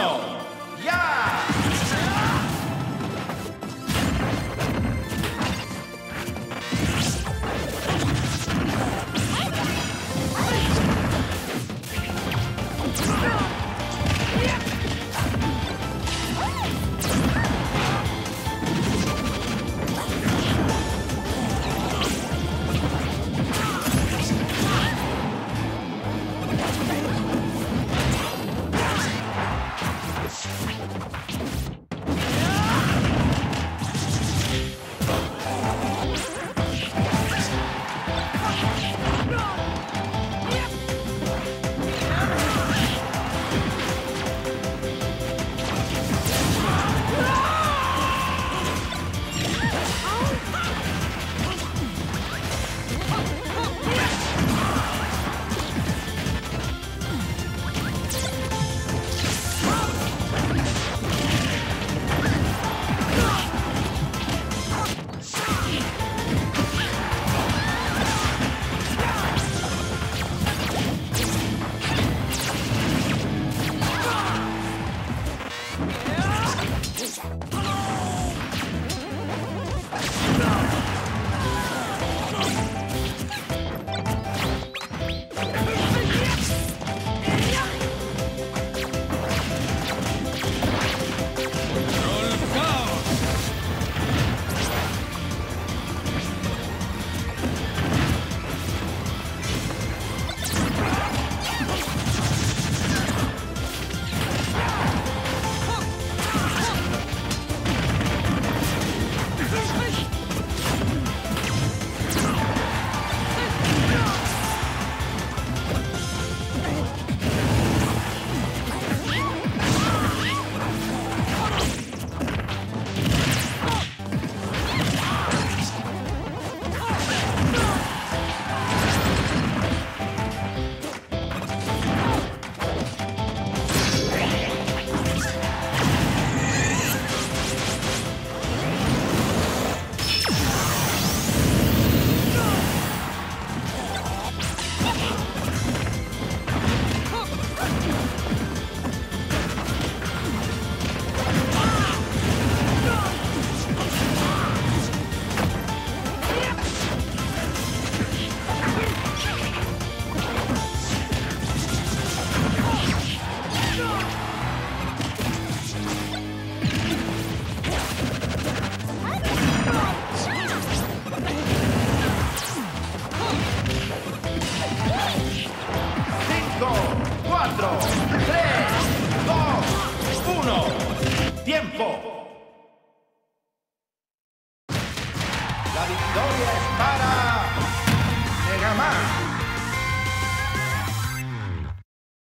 Toronto. Gotcha. ¡Tiempo! La victoria es para.